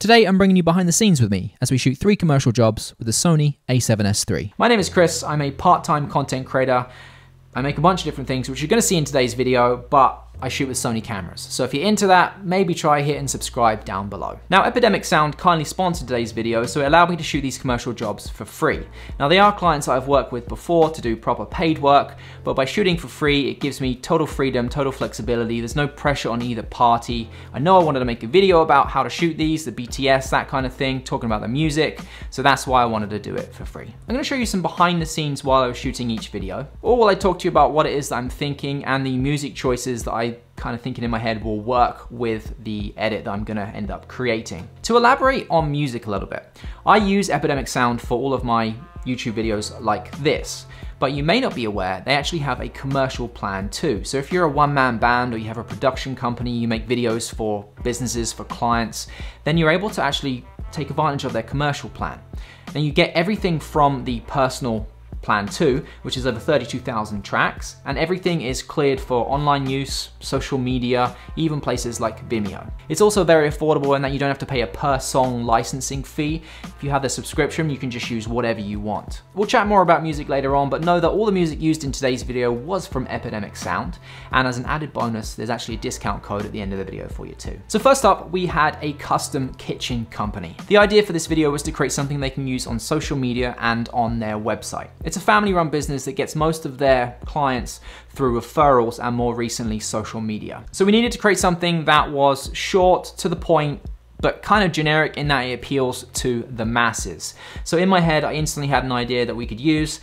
Today I'm bringing you behind the scenes with me as we shoot three commercial jobs with the Sony a7S III. My name is Chris, I'm a part-time content creator. I make a bunch of different things which you're going to see in today's video, but I shoot with Sony cameras. So if you're into that, maybe try hitting subscribe down below. Now Epidemic Sound kindly sponsored today's video, so it allowed me to shoot these commercial jobs for free. Now they are clients that I've worked with before to do proper paid work, but by shooting for free, it gives me total freedom, total flexibility. There's no pressure on either party. I know I wanted to make a video about how to shoot these, the BTS, that kind of thing, talking about the music. So that's why I wanted to do it for free. I'm gonna show you some behind the scenes while I was shooting each video, or while I talk to you about what it is that I'm thinking and the music choices that I kind of thinking in my head will work with the edit that I'm gonna end up creating. To elaborate on music a little bit, I use Epidemic Sound for all of my YouTube videos like this, but you may not be aware they actually have a commercial plan too. So if you're a one-man band or you have a production company, you make videos for businesses, for clients, then you're able to actually take advantage of their commercial plan. And you get everything from the personal Plan 2, which is over 32,000 tracks, and everything is cleared for online use, social media, even places like Vimeo. It's also very affordable in that you don't have to pay a per song licensing fee. If you have the subscription, you can just use whatever you want. We'll chat more about music later on, but know that all the music used in today's video was from Epidemic Sound, and as an added bonus, there's actually a discount code at the end of the video for you too. So first up, we had a custom kitchen company. The idea for this video was to create something they can use on social media and on their website. It's a family run business that gets most of their clients through referrals and more recently social media. So we needed to create something that was short, to the point, but kind of generic in that it appeals to the masses. So in my head, I instantly had an idea that we could use.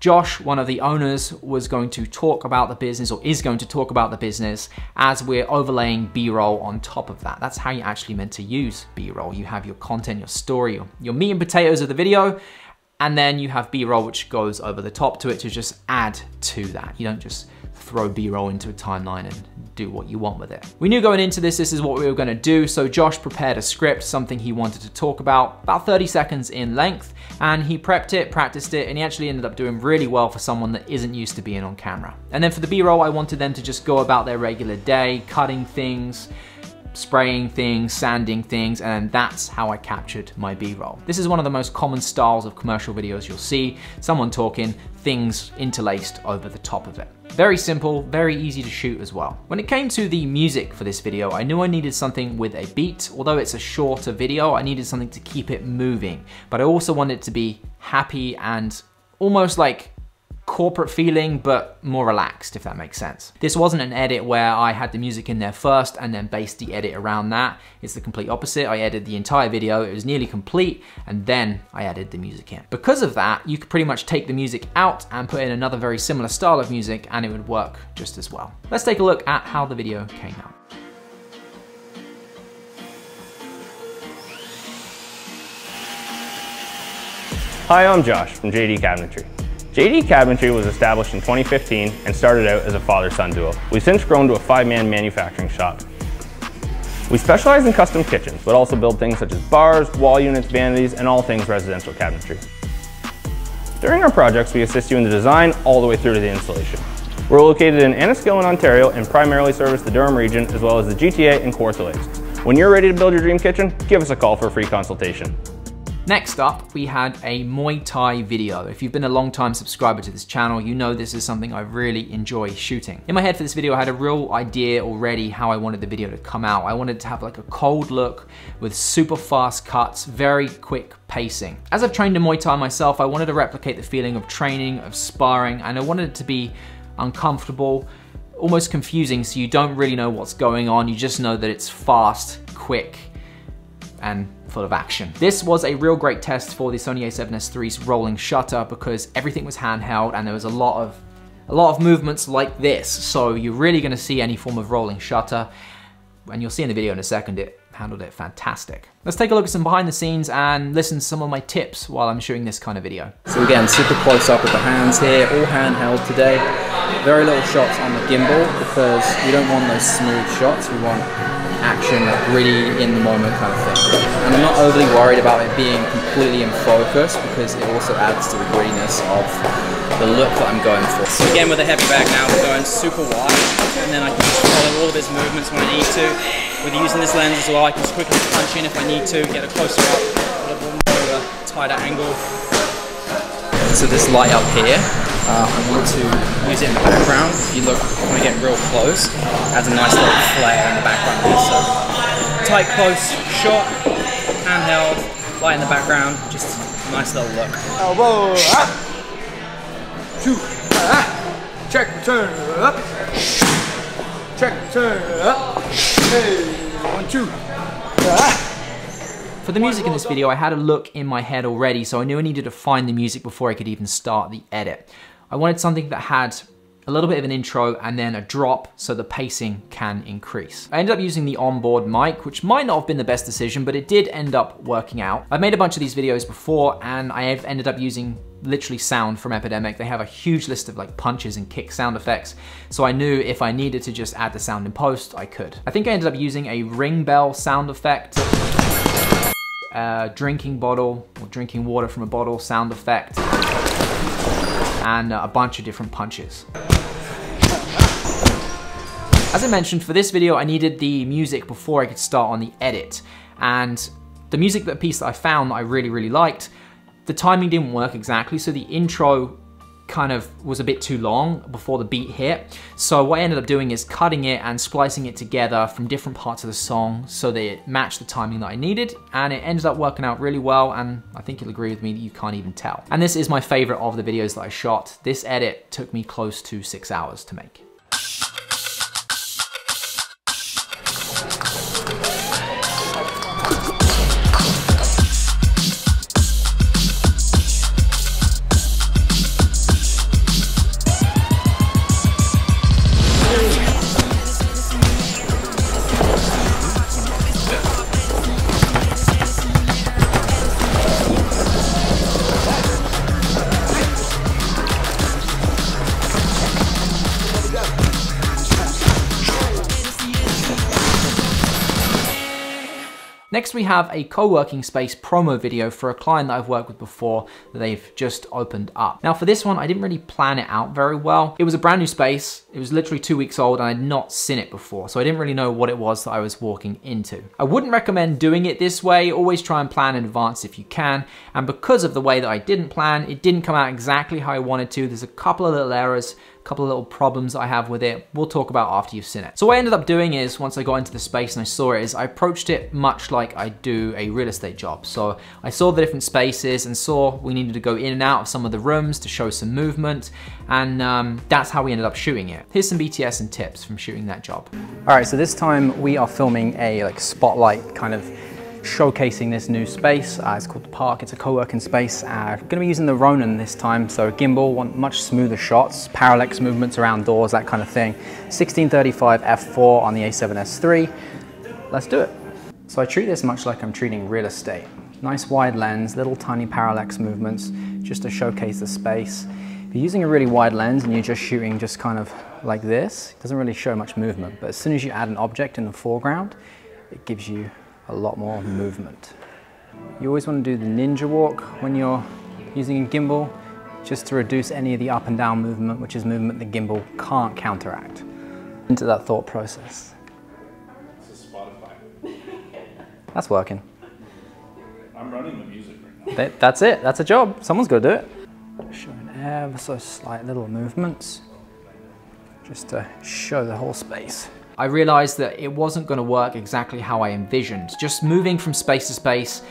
Josh, one of the owners, was going to talk about the business or is going to talk about the business as we're overlaying B-roll on top of that. That's how you're actually meant to use B-roll. You have your content, your story, your meat and potatoes of the video, and then you have B-roll which goes over the top to it to just add to that. You don't just throw B-roll into a timeline and do what you want with it. We knew going into this, this is what we were gonna do, so Josh prepared a script, something he wanted to talk about, about 30 seconds in length, and he prepped it, practiced it, and he actually ended up doing really well for someone that isn't used to being on camera. And then for the B-roll, I wanted them to just go about their regular day, cutting things, spraying things, sanding things, and that's how I captured my B-roll. This is one of the most common styles of commercial videos you'll see, someone talking, things interlaced over the top of it. Very simple, very easy to shoot as well. When it came to the music for this video, I knew I needed something with a beat. Although it's a shorter video, I needed something to keep it moving. But I also wanted it to be happy and almost like corporate feeling, but more relaxed, if that makes sense. This wasn't an edit where I had the music in there first and then based the edit around that. It's the complete opposite. I edited the entire video, it was nearly complete, and then I added the music in. Because of that, you could pretty much take the music out and put in another very similar style of music and it would work just as well. Let's take a look at how the video came out. Hi, I'm Josh from JD Cabinetry. JD Cabinetry was established in 2015 and started out as a father-son duo. We've since grown to a five-man manufacturing shop. We specialize in custom kitchens, but also build things such as bars, wall units, vanities, and all things residential cabinetry. During our projects, we assist you in the design all the way through to the installation. We're located in Enniskillen, Ontario, and primarily service the Durham region, as well as the GTA and Lakes. When you're ready to build your dream kitchen, give us a call for a free consultation. Next up, we had a Muay Thai video. If you've been a long time subscriber to this channel, you know this is something I really enjoy shooting. In my head for this video, I had a real idea already how I wanted the video to come out. I wanted to have like a cold look with super fast cuts, very quick pacing. As I've trained in Muay Thai myself, I wanted to replicate the feeling of training, of sparring, and I wanted it to be uncomfortable, almost confusing so you don't really know what's going on. You just know that it's fast, quick, and full of action. This was a real great test for the Sony a7S III's rolling shutter because everything was handheld and there was a lot of a lot of movements like this. So you're really gonna see any form of rolling shutter and you'll see in the video in a second it handled it fantastic. Let's take a look at some behind the scenes and listen to some of my tips while I'm shooting this kind of video. So again, super close up with the hands here, all handheld today. Very little shots on the gimbal because we don't want those smooth shots, we want action, like really in the moment kind of thing. And I'm not not overly worried about it being completely in focus because it also adds to the grittiness of the look that I'm going for. So again with a heavy bag now we're going super wide and then I can just follow all of his movements when I need to. With using this lens as well I can just quickly punch in if I need to, get a closer up, a little more of a tighter angle. So this light up here, uh, I want to use it in the background. If you look, when we get real close, adds a nice little flare in the background here. So Tight, close shot, handheld, light in the background, just a nice little look. Elbow up. Two. Ah. Check, turn up. Check, turn up. Hey, one, two. Ah. For the music in this video, I had a look in my head already, so I knew I needed to find the music before I could even start the edit. I wanted something that had a little bit of an intro and then a drop so the pacing can increase. I ended up using the onboard mic, which might not have been the best decision, but it did end up working out. I've made a bunch of these videos before and I have ended up using literally sound from Epidemic. They have a huge list of like punches and kick sound effects. So I knew if I needed to just add the sound in post, I could. I think I ended up using a ring bell sound effect, a drinking bottle or drinking water from a bottle sound effect, and uh, a bunch of different punches. As I mentioned, for this video, I needed the music before I could start on the edit. And the music that piece that I found that I really, really liked, the timing didn't work exactly. So the intro kind of was a bit too long before the beat hit. So what I ended up doing is cutting it and splicing it together from different parts of the song so that it matched the timing that I needed. And it ended up working out really well. And I think you'll agree with me that you can't even tell. And this is my favorite of the videos that I shot. This edit took me close to six hours to make. Next, we have a co-working space promo video for a client that I've worked with before that they've just opened up. Now for this one, I didn't really plan it out very well. It was a brand new space. It was literally two weeks old and I'd not seen it before. So I didn't really know what it was that I was walking into. I wouldn't recommend doing it this way. Always try and plan in advance if you can. And because of the way that I didn't plan, it didn't come out exactly how I wanted to. There's a couple of little errors couple of little problems I have with it, we'll talk about after you've seen it. So what I ended up doing is, once I got into the space and I saw it, is I approached it much like I do a real estate job. So I saw the different spaces and saw we needed to go in and out of some of the rooms to show some movement, and um, that's how we ended up shooting it. Here's some BTS and tips from shooting that job. All right, so this time we are filming a like spotlight kind of showcasing this new space. Uh, it's called the Park. It's a co-working space. Uh, going to be using the Ronin this time, so gimbal, want much smoother shots, parallax movements around doors, that kind of thing. 1635 f4 on the A7S III. Let's do it. So I treat this much like I'm treating real estate. Nice wide lens, little tiny parallax movements, just to showcase the space. If you're using a really wide lens and you're just shooting just kind of like this, it doesn't really show much movement. But as soon as you add an object in the foreground, it gives you a lot more movement. You always want to do the ninja walk when you're using a gimbal, just to reduce any of the up and down movement, which is movement the gimbal can't counteract. Into that thought process. This is Spotify. That's working. I'm running the music right now. That, that's it, that's a job. Someone's got to do it. Showing ever so slight little movements, just to show the whole space. I realized that it wasn't gonna work exactly how I envisioned. Just moving from space to space,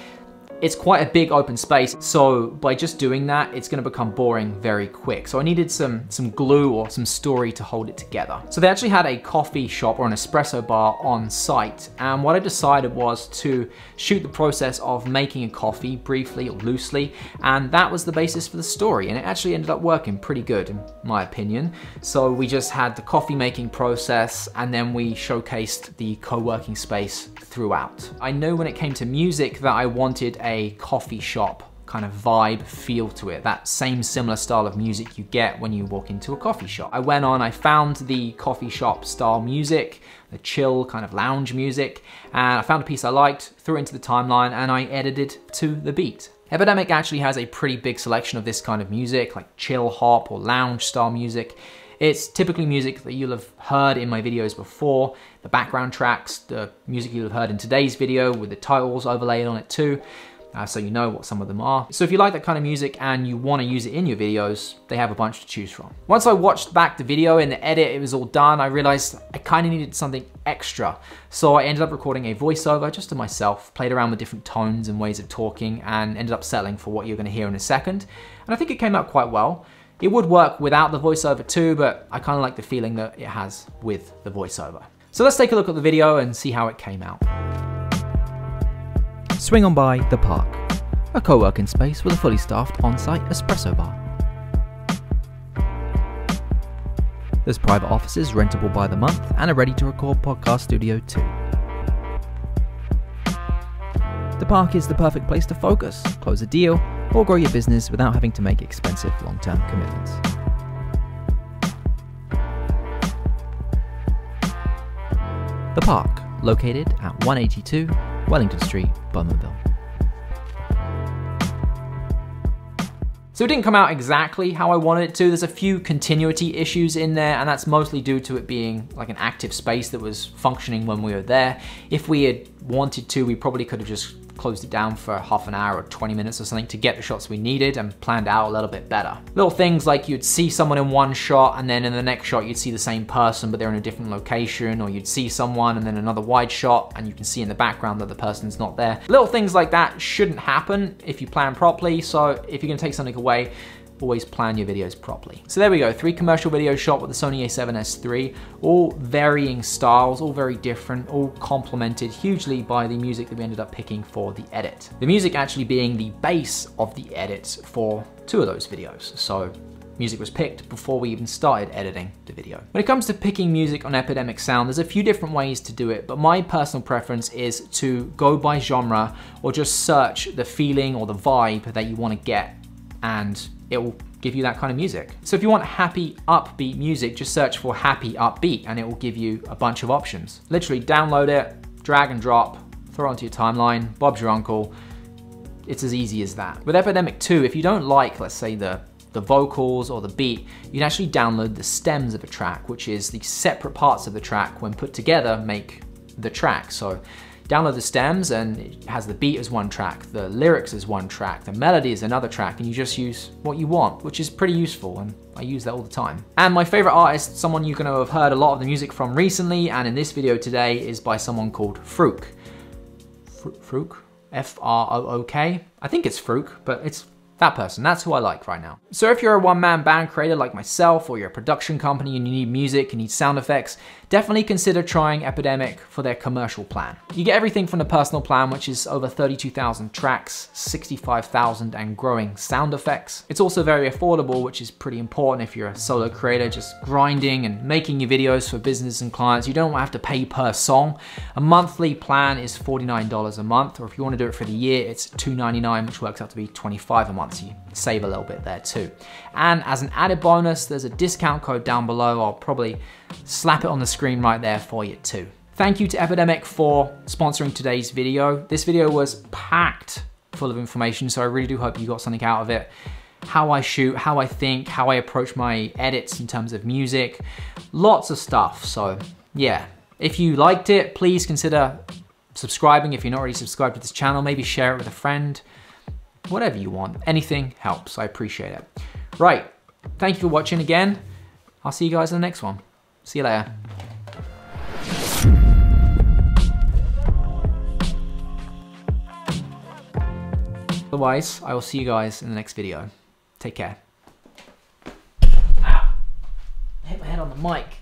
it's quite a big open space, so by just doing that, it's gonna become boring very quick. So I needed some, some glue or some story to hold it together. So they actually had a coffee shop or an espresso bar on site, and what I decided was to shoot the process of making a coffee briefly or loosely, and that was the basis for the story, and it actually ended up working pretty good, in my opinion. So we just had the coffee making process, and then we showcased the co-working space throughout. I know when it came to music that I wanted a coffee shop kind of vibe feel to it, that same similar style of music you get when you walk into a coffee shop. I went on, I found the coffee shop style music, the chill kind of lounge music, and I found a piece I liked, threw it into the timeline, and I edited to the beat. Epidemic actually has a pretty big selection of this kind of music, like chill hop or lounge style music. It's typically music that you'll have heard in my videos before, the background tracks, the music you'll have heard in today's video with the titles overlaid on it too uh, so you know what some of them are. So if you like that kind of music and you want to use it in your videos, they have a bunch to choose from. Once I watched back the video and the edit, it was all done, I realized I kind of needed something extra. So I ended up recording a voiceover just to myself, played around with different tones and ways of talking, and ended up settling for what you're going to hear in a second. And I think it came out quite well. It would work without the voiceover too, but I kind of like the feeling that it has with the voiceover. So let's take a look at the video and see how it came out swing on by The Park, a co-working space with a fully staffed on-site espresso bar. There's private offices rentable by the month and a ready-to-record podcast studio too. The park is the perfect place to focus, close a deal, or grow your business without having to make expensive long-term commitments. The park, located at 182 Wellington Street, Bowmanville. So it didn't come out exactly how I wanted it to. There's a few continuity issues in there, and that's mostly due to it being like an active space that was functioning when we were there. If we had wanted to, we probably could have just closed it down for half an hour or 20 minutes or something to get the shots we needed and planned out a little bit better. Little things like you'd see someone in one shot and then in the next shot you'd see the same person but they're in a different location or you'd see someone and then another wide shot and you can see in the background that the person's not there. Little things like that shouldn't happen if you plan properly so if you're gonna take something away always plan your videos properly. So there we go, three commercial videos shot with the Sony a7S III, all varying styles, all very different, all complemented hugely by the music that we ended up picking for the edit. The music actually being the base of the edits for two of those videos. So music was picked before we even started editing the video. When it comes to picking music on Epidemic Sound, there's a few different ways to do it, but my personal preference is to go by genre or just search the feeling or the vibe that you want to get and it will give you that kind of music. So if you want happy, upbeat music, just search for happy, upbeat, and it will give you a bunch of options. Literally download it, drag and drop, throw onto your timeline, Bob's your uncle. It's as easy as that. With Epidemic 2, if you don't like, let's say the the vocals or the beat, you can actually download the stems of a track, which is the separate parts of the track when put together make the track. So download the stems and it has the beat as one track, the lyrics as one track, the melody is another track, and you just use what you want, which is pretty useful, and I use that all the time. And my favorite artist, someone you're gonna have heard a lot of the music from recently, and in this video today, is by someone called Frook. Frook? F-R-O-O-K? I think it's Frook, but it's that person, that's who I like right now. So if you're a one-man band creator like myself, or you're a production company and you need music, you need sound effects, definitely consider trying Epidemic for their commercial plan. You get everything from the personal plan, which is over 32,000 tracks, 65,000 and growing sound effects. It's also very affordable, which is pretty important if you're a solo creator just grinding and making your videos for business and clients. You don't have to pay per song. A monthly plan is $49 a month, or if you want to do it for the year, it's 299, which works out to be 25 a month. You save a little bit there too. And as an added bonus, there's a discount code down below. I'll probably slap it on the screen right there for you too. Thank you to Epidemic for sponsoring today's video. This video was packed full of information, so I really do hope you got something out of it. How I shoot, how I think, how I approach my edits in terms of music, lots of stuff. So yeah, if you liked it, please consider subscribing if you're not already subscribed to this channel. Maybe share it with a friend, whatever you want. Anything helps, I appreciate it. Right, thank you for watching again. I'll see you guys in the next one. See you later. Otherwise, I will see you guys in the next video. Take care. Ow! I hit my head on the mic.